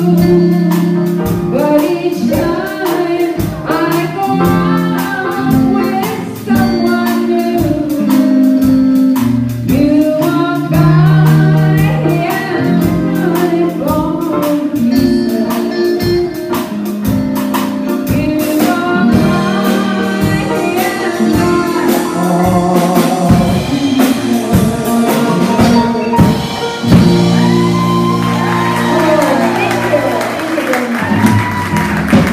you.